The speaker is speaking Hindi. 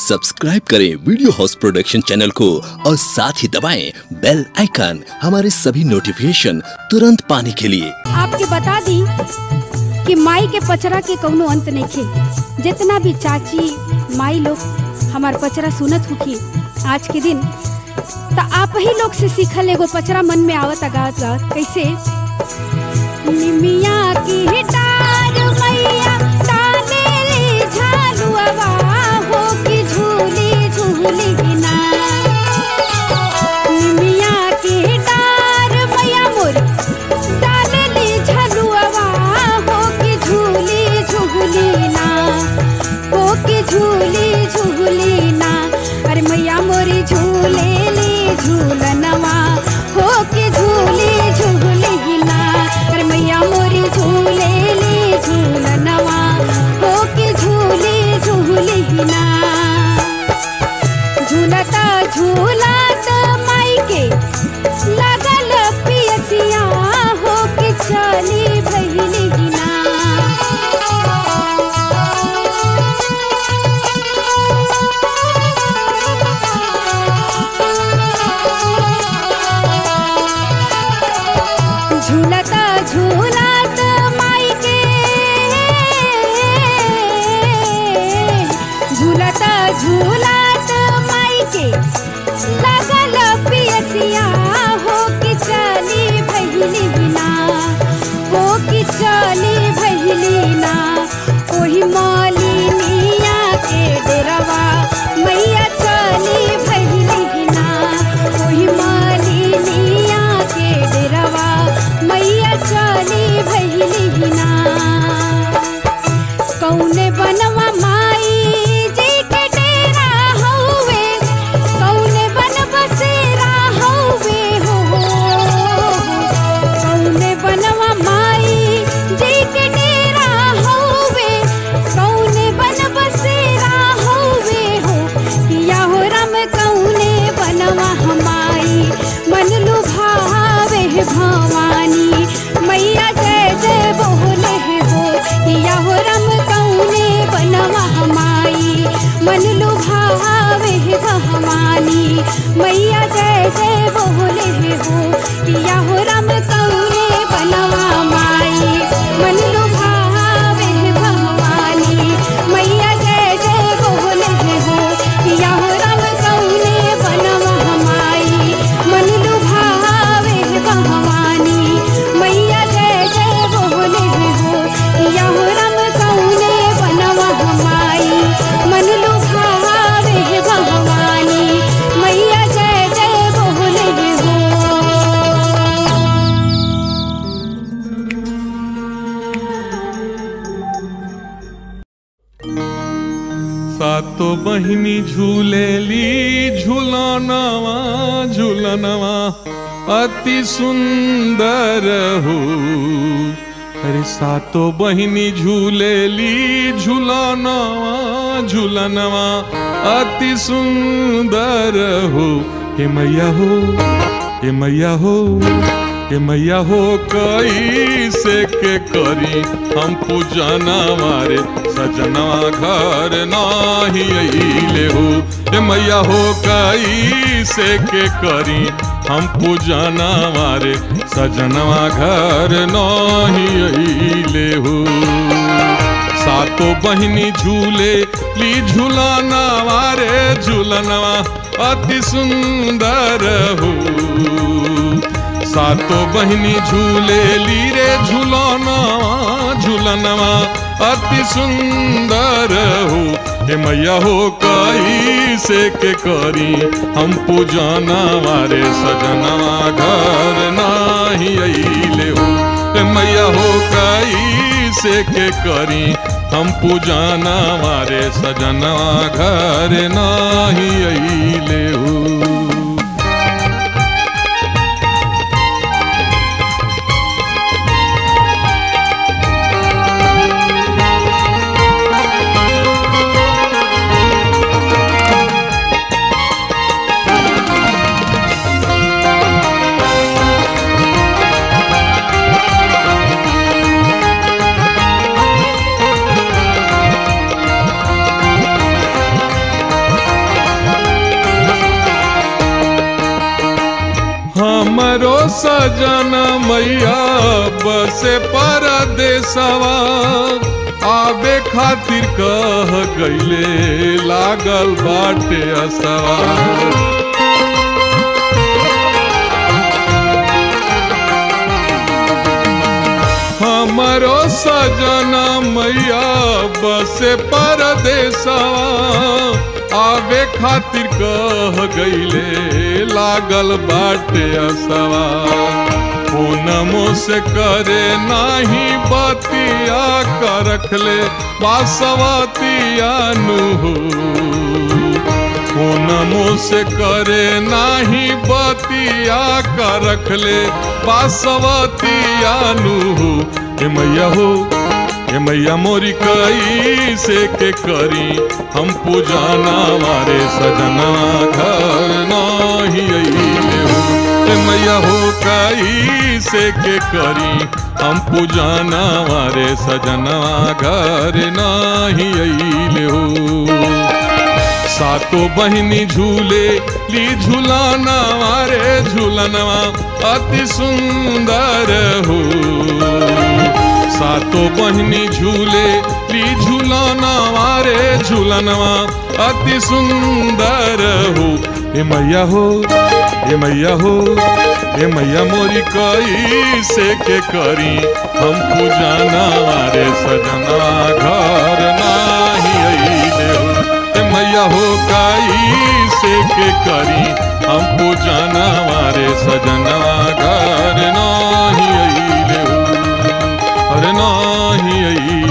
सब्सक्राइब करें वीडियो हाउस प्रोडक्शन चैनल को और साथ ही दबाएँ बेल आइकन। हमारे सभी नोटिफिकेशन तुरंत पाने के लिए। आपके बता दी कि माई के पचरा के कौनो अंत नहीं खे जितना भी चाची, माई लोग हमार पचरा सुनत होखी आज के दिन तो आप ही लोग से सीखल एगो पचरा मन में आवत गावत कैसे? निमिया की डार मन लुभावे भवानी मैया जय जय बोले हो। सातो बहिनी झूलेली झूलनवा झूलनवा अति सुंदर हो। अरे सातो बहिनी झूलेली झूलनवा झूलनवा अति सुंदर हो। हे मैया हो, हे मैया हो। हे मैया हो कैसे के करी। हम पूजना मारे सजनवा घर नाही अइले हो। हे मैया हो कैसे के करी। हम पूजना मारे सजनवा घर नाही अइले हो। सातो बहिनी झूले, ली झूलना वारे झूलनवा अति सुंदर हो। सातो बहनी झूले ली रे झूलना, झूलनवा, अति सुंदर हो। हे मैया हो कई से के करी, हम पूजना वारे सजनवा घर नाही अइले हो। हे मैया हो कई से के करी, हम पूजाना वारे सजनवा घर नाही अइले सजन मैया, बसे परदेसवा आबे खातिर कह गईले, लागल बाटे असवा। हमरो सजन मैया, बसे परदेसवा आवे खातिर कह गईले, लागल बाटे असवा। पूनमो से करे नाही बतिया कर रखले बासवतिया पूनमो से करे नाही बतिया का रखले बासवतिया नु मैया हो ए मैया मोरी कई से के करी, हम पूजाना वारे सजना घर अइले मैया हो कई से के करी, हम पूजाना वारे सजना घर नाही अइले हो। सातो बहिनी झूले, ली झूलाना मारे झूलनवा, अति सुंदर हो। सातो बहनी झूले ली झूलाना मारे झूलनवा। अति सुंदर हो। ए मैया हो हे मैया हो हे मैया मोरी कई से के करी। हम पूजाना मारे सजना घर नाही हो। मैया हो, कई से के करी। हम पूजाना मारे सजना घर नाही अरे